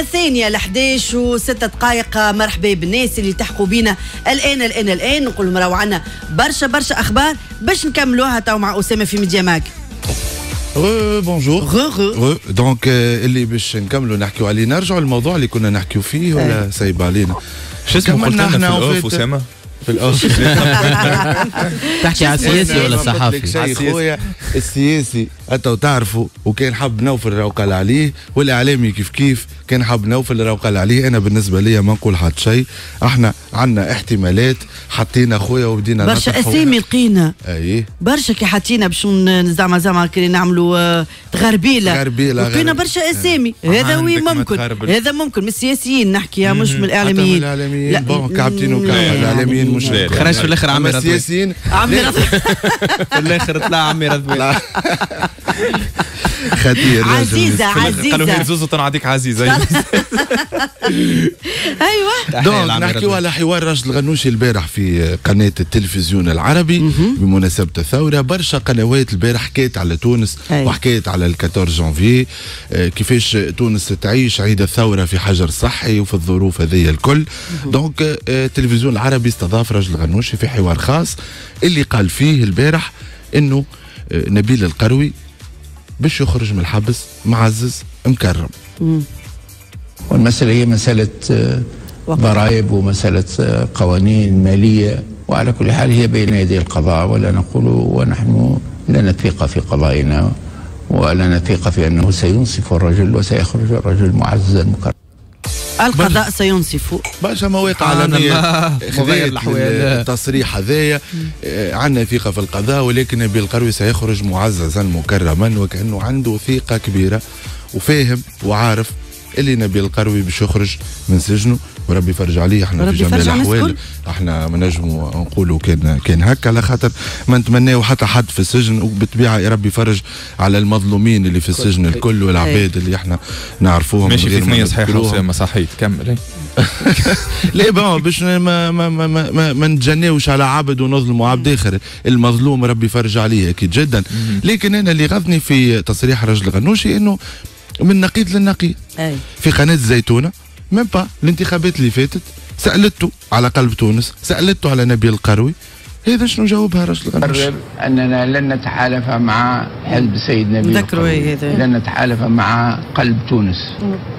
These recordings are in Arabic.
الثانية ل 11 وستة دقائق. مرحبا بالناس اللي تحقوا بينا. الآن الآن الآن نقول لهم راهو عندنا برشا برشا أخبار باش نكملوها تو مع أسامة في ميديا ماك. بونجور غو دونك اللي باش نكملوا نحكيو عليه نرجعوا للموضوع اللي كنا نحكيو فيه ولا سايب علينا. شو اسمه قلت لنا إحنا في الأوف؟ fait. أسامة؟ في الآخر تحكي على السياسي ولا الصحافي؟ خويا السياسي. انت تعرفوا وكان حب نوفل راهو قال عليه والاعلامي كيف كيف كان حب نوفل راهو قال عليه. أنا بالنسبة لي ما نقول حد شيء. إحنا عندنا احتمالات. حطينا خويا وبدينا برشا. أسامي لقينا. أي. برشا كي حطينا باش زعما زعما كي نعملوا آه، تغربيلة. تغربيلة، لقينا برشا أسامي. هذا oui ممكن. هذا ممكن. من السياسيين نحكي مش من الإعلاميين. الإعلاميين. bon كعبتين وكعب لا، الاعلاميين مش لا. خرج في الآخر عمي اما رضوان السياسيين. عمي رضوان. في الآخر طلع عمي رضوان خطير رجل عزيزة قالوا هي عزيزه زوزو تنعطيك عزيزة. أيوه. donc نحكيو على حوار راشد الغنوشي البارح في قناة التلفزيون العربي بمناسبة الثورة. برشا قنوات البارح حكيت على تونس أي. وحكيت على ال 14 جانفي. آه، كيفاش تونس تعيش عيد الثورة في حجر صحي وفي الظروف هذه الكل. donc آه، التلفزيون العربي استضاف راشد الغنوشي في حوار خاص. اللي قال فيه البارح إنه آه، نبيل القروي باش يخرج من الحبس معزز مكرم. والمسألة هي مسألة آه، ضرائب ومسألة آه، قوانين مالية. وعلى كل حال هي بين يدي القضاء ولا نقول ونحن لا نثق في قضائنا ولا نثق في أنه سينصف الرجل وسيخرج الرجل معززا مكرما. القضاء سينصف. برشا مواقع خذيت الأحوال. التصريح هذايا. آه، عندنا ثقة في القضاء ولكن نبيل القروي سيخرج معززا مكرما وكأنه عنده ثقة كبيرة وفاهم وعارف اللي نبيل القروي باش يخرج من سجنه وربي يفرج عليه. إحنا في ربي جميع الأحوال إحنا ما نجموا نقولوا كان كان هكا. على خاطر ما نتمناو حتى حد في السجن وبالطبيعة يا ربي يفرج على المظلومين اللي في السجن الكل والعباد اللي إحنا نعرفوهم ماشي في ثنيه صحيحة. اسامه صحيت. كمل. لا bon باش ما ما ما ما, ما, ما نتجناوش على عبد ونظلموا عبد آخر. المظلوم ربي يفرج عليه أكيد جدا. لكن أنا اللي غاضني في تصريح راشد الغنوشي إنه من نقيض للنقيض. أي. في قناة الزيتونة ميم با الانتخابات اللي فاتت سألته على قلب تونس سألته على نبيل القروي. هذا شنو جاوبها راشد الغنوشي قرر أننا لن نتحالف مع حزب السيد نبيل القروي. إيه هذا. لن نتحالف مع قلب تونس.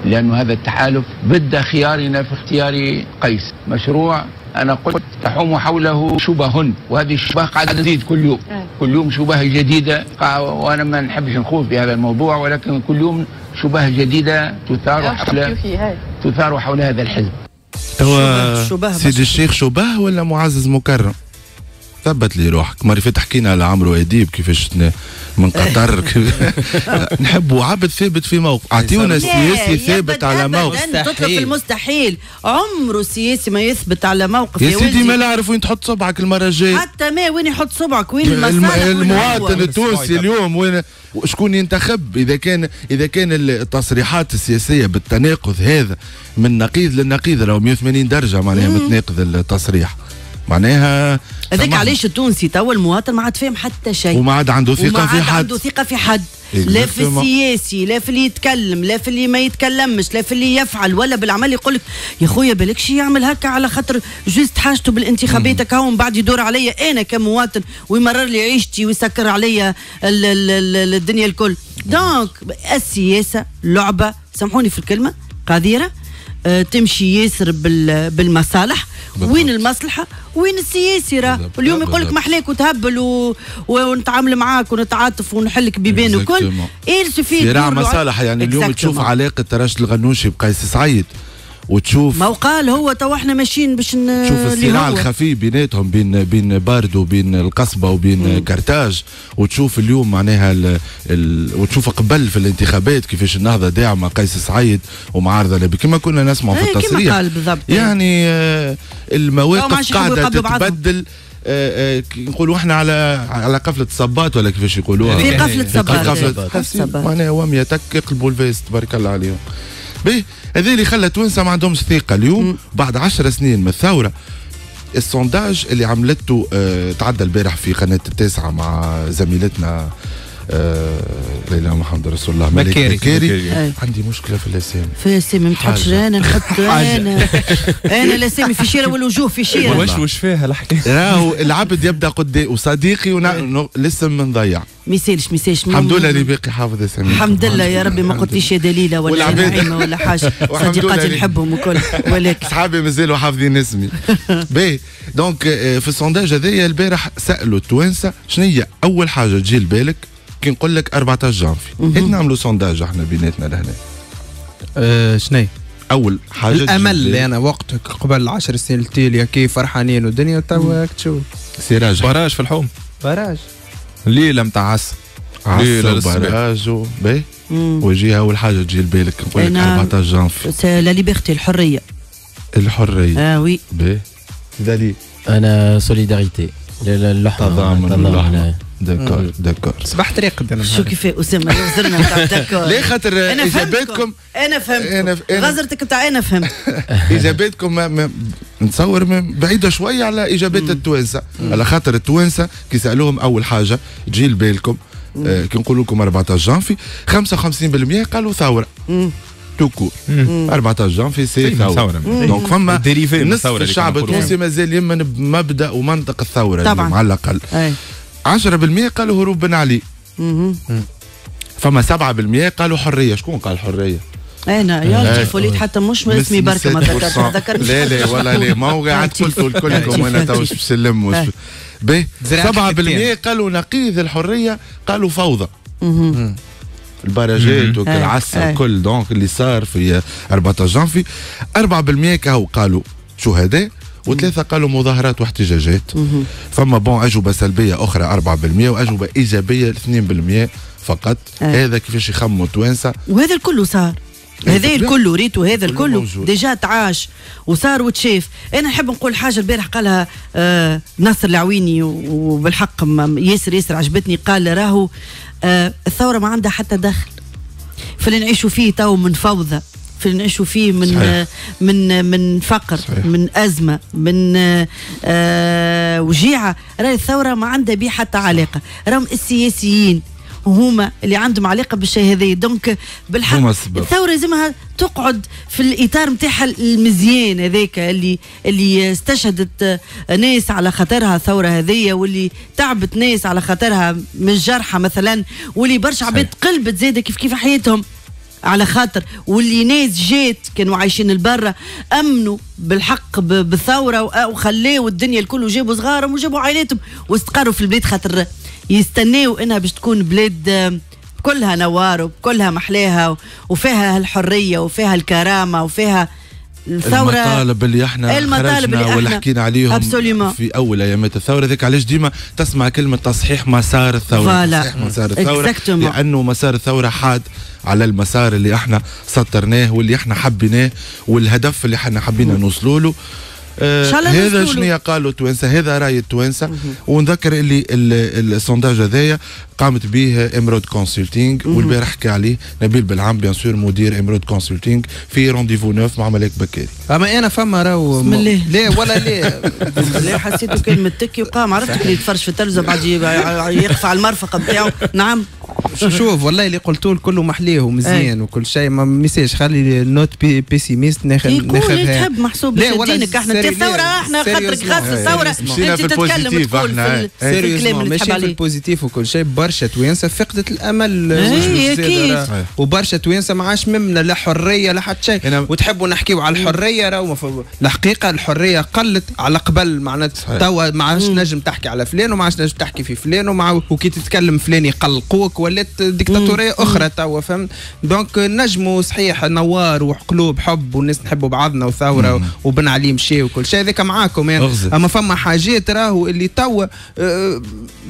لأن هذا التحالف ضد خيارنا في اختيار قيس. مشروع أنا قلت تحوم حوله شبه وهذه الشبه قاعدة تزيد كل يوم. كل يوم شبه جديدة. وأنا ما نحبش نخوض في هذا الموضوع ولكن كل يوم شبه جديدة تثار حول تثار حول هذا الحزب. توا سيدي. الشيخ شبه ولا معزز مكرم؟ ثبت لي روحك. مرة فاتت حكينا على عمرو اديب كيفاش من قطر نحبوا عبد ثابت في موقف. أعطيونا سياسي ثابت على موقف. تطلب. المستحيل. عمره السياسي ما يثبت على موقف يا سيدي. ما نعرف وين تحط صبعك المرة الجاية. حتى ما وين يحط صبعك وين الم- المصالح المواطن. التونسي اليوم وين شكون ينتخب؟ إذا كان إذا كان التصريحات السياسية بالتناقض هذا من نقيض للنقيض راهو 180 درجة معناها متناقض التصريح. معناها هذاك علاش التونسي توا المواطن ما عاد فاهم حتى شيء. وما عاد عنده ثقة وما في عاد حد. عنده ثقة في حد. لا في. السياسي لا في اللي يتكلم لا في اللي ما يتكلمش لا في اللي يفعل ولا بالعمل يقول لك يا خويا بالك شي يعمل هكا على خاطر juste حاجته بالانتخابات هكا هو من بعد يدور عليا أنا كمواطن ويمرر لي عيشتي ويسكر عليا ال- ال- ال- الدنيا الكل. donc السياسة لعبة سامحوني في الكلمة قذيرة آه، تمشي ياسر بال- بالمصالح بالضبط. وين المصلحة وين السياسي راه بالضبط. واليوم يقول لك. محلاك وتهبل و... ونتعامل معاك ونتعاطف ونحلك بيبان وكل. إيه c'est vrai صراع مصالح يعني اليوم. تشوف علاقة راشد الغنوشي بقيس سعيد وتشوف ما وقال هو تو إحنا ماشيين باش ن... شوف اللي الصراع. الخفي بيناتهم بين بين باردو وبين القصبة وبين كرتاج وتشوف اليوم معناها ال ال وتشوف قبل في الانتخابات كيفاش النهضة داعمة قيس سعيد ومعارضه لبي. كما كنا نسمع في إيه، التصريح. قال بالضبط. يعني آه، المواقف قاعدة. تتبدل آه، آه، نقولوا إحنا على على قفلة صبات ولا كيفاش يقولوها؟ في صباح قفلة قفلة صباح معناها وهم يتك يقلبوا الفيست تبارك الله عليهم. باهي هذا اللي خلى توانسه ما عندهمش ثقة. اليوم بعد عشر سنين من الثورة السونداج اللي عملته آه تعدى البارح في قناة التاسعة مع زميلتنا لا اله محمد رسول الله. ملك. بكاري أي. عندي مشكلة في الاسامي في اسامي ما تحطش. أنا نحط أنا. أنا الاسامي في شيرة والوجوه في شيرة. واش وش فيها الحكاية؟ راهو العبد يبدأ قدامي وصديقي ونا... لسه منضيع ما يسالش ما يسالش الحمد لله اللي باقي حافظ اسامي الحمد لله يا ربي ما قلتليش يا دليلة ولا. نعيمة ولا حاجة. صديقاتي نحبهم وكل ولكن صحابي مازالوا حافظين اسمي. باهي. donc آه، في ال sondage هذايا البارح سألوا التوانسة شنو هي أول حاجة تجي لبالك؟ كي نقول لك 14 جانفي. هيك نعملوا sondage إحنا بيناتنا لهنا. آه، شنو أول حاجة الأمل أنا وقتك قبل 10 سنين التالية كيف فرحانين والدنيا توا تشوف. سراج. براج في الحوم. براج. ليلة متاع عسل ليلة عصا للصباح. و barrage و-. ويجي أول حاجة تجي لبالك. نقول لك أنا- 14 جانفي. la liberté الحرية. الحرية. آه oui. باهي دالي أنا solidarité اللحمة. تضامن واللحمة. d'accord مم. d'accord صباح طريق أنا شو كيف؟ أسامة غزرنا نتاع d'accord. ليه خاطر أنا اجاباتكم أنا فهمت غزرتك نتاع أنا فهمت. اجاباتكم ما ما نتصور بعيدة شوية على اجابات التوانسة. على خاطر التوانسة كي سألوهم أول حاجة تجي لبالكم آه كي نقول لكم 14 جانفي 55% قالوا ثورة. مم. tout court 14 جانفي c'est ثوره. donc فما نصف الشعب التونسي مازال يأمن بمبدا ومنطق الثوره طبعاً. على الاقل اي 10% قالوا هروب بن علي. فما 7% قالوا حريه شكون قال حريه؟ أنا يا وليد حتى مش اسمي بركه ما ذكرت ما ذكرتش لا لا ولا لا ما هو قاعد. قلتوا لكلكم وأنا تو إيه. باهي زرع 7% حكتين. قالوا نقيض الحريه قالوا فوضى. البراجات وكل إيه، إيه. كل donc اللي صار في 14 جانفي. 4% كهو قالوا شهداء وثلاثة قالوا مظاهرات واحتجاجات. فما bon أجوبة سلبية أخرى 4% وأجوبة إيجابية 2% فقط. إيه. هذا كيفاش يخموا التوانسة. وهذا الكل صار. هذا. الكل ريتو هذا الكل. déjà تعاش وصار وتشاف أنا نحب نقول حاجة البارح قالها آه ناصر العويني وبالحق ياسر ياسر عجبتني قال راهو آه الثورة ما عندها حتى دخل في اللي نعيشوا فيه تو من فوضى في اللي نعيشوا فيه من صحيح. آه من من فقر صحيح. من أزمة من آه وجيعة راهي الثورة ما عندها بيه حتى علاقة راهم السياسيين هما اللي عندهم علاقة بالشيء هذا donc بالحق هما السبب. الثورة لازمها تقعد في الإطار نتاعها المزيان هذاك اللي اللي استشهدت ناس على خاطرها الثورة هذية واللي تعبت ناس على خاطرها من جرحى مثلا واللي برشا عباد قلبت زاده كيف كيف حياتهم على خاطر واللي ناس جات كانوا عايشين البرة أمنوا بالحق بالثورة وأ- وخلاو الدنيا الكل وجابوا صغارهم وجابوا عائلاتهم واستقروا في البلاد خاطر يستناو إنها باش تكون بلاد آم، كلها نوار وكلها محلاها وفيها الحريه وفيها الكرامة وفيها الثورة المطالب اللي إحنا المطالب اللي واللي إحنا- حكينا عليهم Absolument. في أول أيامات الثورة ذيك علاش ديما تسمع كلمة تصحيح مسار الثورة Voilà. تصحيح مسار الثورة Exactement. لأنه مسار الثورة حاد على المسار اللي إحنا سطرناه واللي إحنا حبيناه والهدف اللي إحنا حبينا نوصلوا له آه هذا. شنو قالوا التوانسة؟ هذا رأي التوانسة. ونذكر اللي ال- ال sondage هذايا قامت به Emrhod Consulting والبارح حكى عليه نبيل بالعام bien sûr مدير Emrhod Consulting في رونديفو نوف مع ملاك بكاري. أما أنا فما راهو بسم الله. لا ولا لا. لا حسيته كان متكي وقام عرفت اللي يتفرج في التلفزة بعد يقف على المرفقة بتاعه؟ نعم. شوف والله اللي قلتوه كله محليه ومزيان وكل شيء. ما ميساش خلي نوت بي بيسيميست ناخذ ناخذها تحب محسوب لا، ولا دينك إحنا انت الثوره إحنا خاطرك. خاص الثوره انت في تتكلم تقول في, الكلام سيريوزمون اللي تحب عليه. البوزيتيف وكل شيء. برشا توانسه فقدت الأمل. إيه،. وبرشا توانسه ما عادش ممنا لا حرية لا حتى شيء. وتحبوا نحكيو على الحرية راهو الحقيقة الحرية قلت على قبل. معناتها. توا ما عادش نجم تحكي على فلان وما عادش نجم تحكي في فلان ومع وكي تتكلم فلان يقلقوك ولات ديكتاتورية أخرى توا فهمت؟ دونك نجموا صحيح نوار وقلوب حب والناس نحبوا بعضنا وثورة وبن علي مشي وكل شيء. هذاك معاكم يعني. أما فما حاجات راهو اللي توا آه،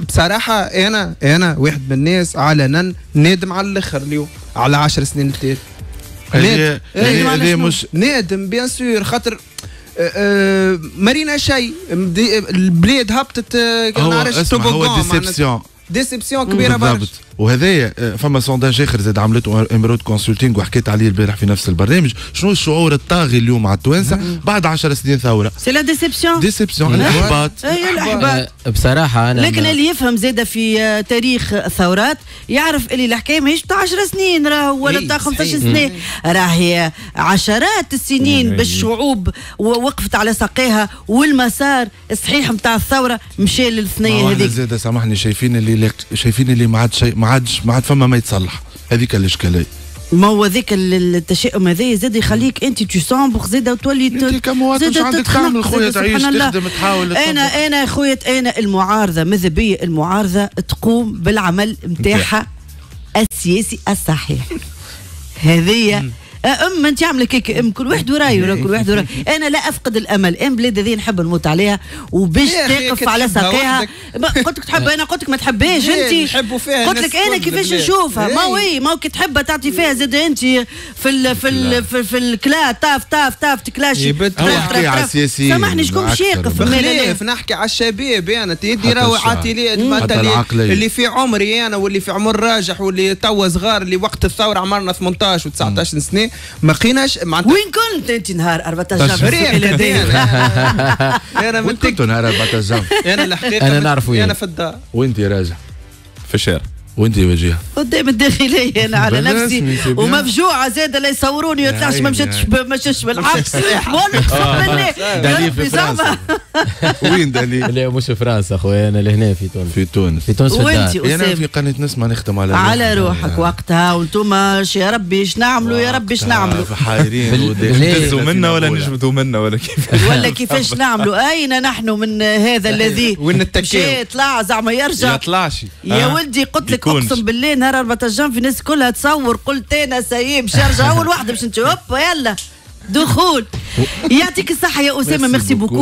بصراحة أنا أنا واحد من الناس علنا نادم على الآخر اليوم على عشر سنين التالي. هذه نادم. هذه- على هذه؟ مش نادم bien sûr خاطر آه، آه، مارينا شيء. البلاد هبطت نعرفش déception déception كبيرة برشا. وهذايا آه، فما sondage آخر زاد عملته Emrhod Consulting وحكيت عليه البارح في نفس البرنامج شنو الشعور الطاغي اليوم على التوانسة؟ بعد 10 سنين ثورة. c'est لا déception déception الإحباط. الإحباط. آه، بصراحة أنا لكن اللي يفهم زاده في آه، تاريخ الثورات يعرف اللي الحكاية ماهيش بتاع 10 سنين راهو ولا بتاع 15 صحيح. سنة. راهي عشرات السنين. بالشعوب وقفت على ساقيها والمسار الصحيح نتاع الثورة مشى للثنية هذيك. زاد سامحني شايفين اللي شايفين اللي ما عاد شيء ما عادش ما عاد فما ما يتصلح. هذيك الإشكالية. ما هو ذاك ال- التشاؤم هذا زاد يخليك أنت تسامبخ زاد وتولي أنت كمواطن عندك تعمل خويا تعيش. تخدم تحاول أنا أنا خويا أنا المعارضة ماذا بيا المعارضة؟ تقوم بالعمل نتاعها السياسي الصحيح. هذه اما أنت عاملة كيك. أم كل واحد ورايه ولا كل واحد ورايه. أنا لا أفقد الأمل. أم بلاد هذه نحب نموت عليها. وباش تقف على ساقيها. قلت لك تحب أنا قلت لك ما تحبهاش. أنت قلت لك أنا كيفاش. نشوفها. ما إيه. وي ما كي تحبها تعطي فيها زاد أنت في ال في ال في, في الكلا. طاف طاف طاف تكلاشي. يبت- هو طرف، حكي طرف، على. السياسيين سامحني شكون باش يقف. بخلاف نحكي على الشباب. أنا تيدي راهو. عاطي لي. اللي في عمري أنا واللي في عمر راجح واللي توا صغار اللي وقت الثورة عمرنا 18 و19 سنة. ما لقيناش معناتها وين كنت انت نهار 14 تشرف. ريح السؤال كدي هذا؟ أنا أنا من كنتوا نهار 14 أنا الحقيقة أنا من- نعرف وين. أنا في الدار. وانت راجع في الشارع. وانت وجيه قدام الداخلية أنا على نفسي. ومفجوعة زاد لا يصوروني يطلعش ما مشيتش ما مشيتش بالحبس بقول لك قسم بالله دليل في وين دليل؟ لا مش في فرنسا أخويا أنا لهنا في تونس. في تونس. في تونس في وانت أنا في قناة نسمع نختم على على. روحك وقتها وأنتم يا ربي إيش نعملوا؟ يا ربي إيش نعملوا؟ في حايرين نجزوا منا ولا. نجبدوا منا ولا كيف؟ ولا كيفاش نعملوا؟ أين نحن من هذا الذي وين؟ مشى طلع زعما يرجع. يطلعش. يا ولدي قلت لك يكونش. أقسم بالله نهار 14 في ناس كلها تصور قلت أنا سايب شارجة أول واحدة باش نشوف يلا دخول يعطيك الصحة يا أسامة ميرسي. بوكو